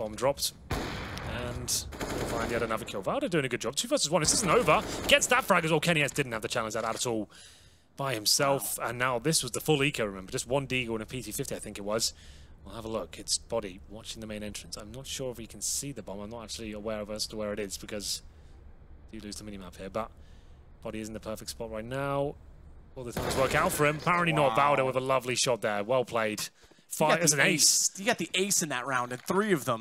Bomb dropped. And we'll find yet another kill. Valde doing a good job. Two versus one. This isn't over. Gets that frag as well. Kenny S didn't have the challenge that at all by himself. And now this was the full eco, remember. Just one Deagle and a P250, I think it was. We'll have a look. It's bodyy watching the main entrance. I'm not sure if he can see the bomb. I'm not actually aware of as to where it is because you lose the minimap here. But bodyy is in the perfect spot right now. All the things work out for him. Apparently not. Valde with a lovely shot there. Well played. As an ace. You got the ace in that round, and three of them.